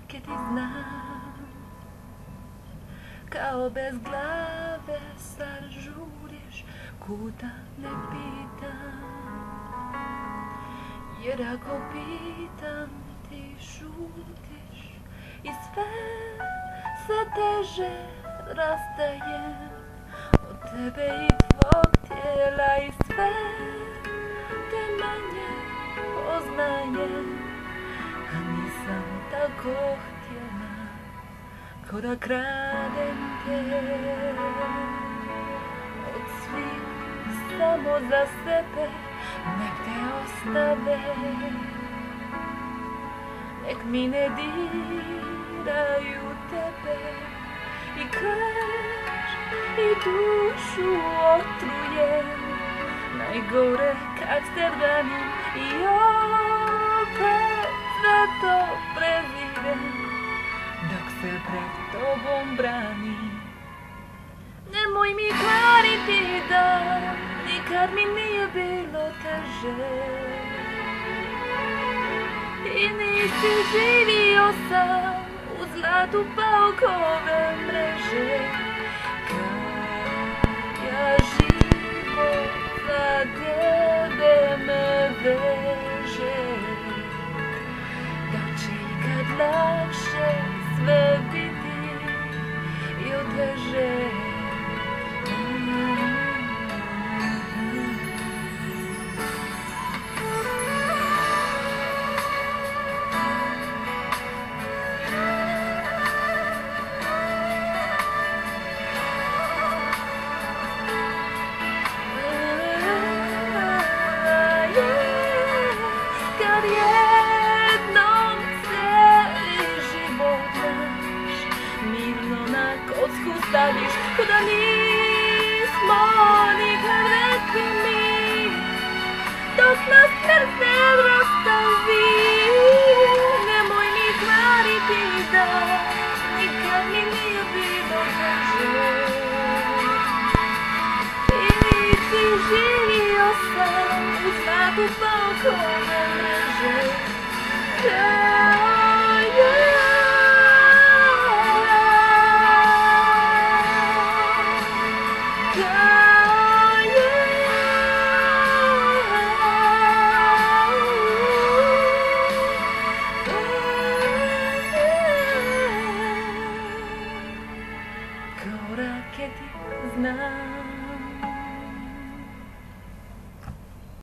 svake ti znam Kao bez glave sad žuriš Kuda ne pitam. Jer ako pitam ti šutiš I sve se teže rastajem Od tebe i tvog tijela I sve te manje poznajem tako htjela Ko da kradem te. Od svih samo za sebe Nek te ostave. Nek mi ne diraju tebe I kreš i dušu otrujem Najgore kad te branim I pred tobom branim Nemoj mi kvariti dan Nikad mi nije bilo teže. I nisi živio sam U zlatu paukove mreže станеш Поданист, моли гърдете ми, тук на сърце разтълви. Не мой ни твари ти да, никъм ми не би да кажи. И ти живи осъм, и това ти. как это знал.